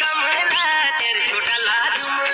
कमला तेरे छोटा लादू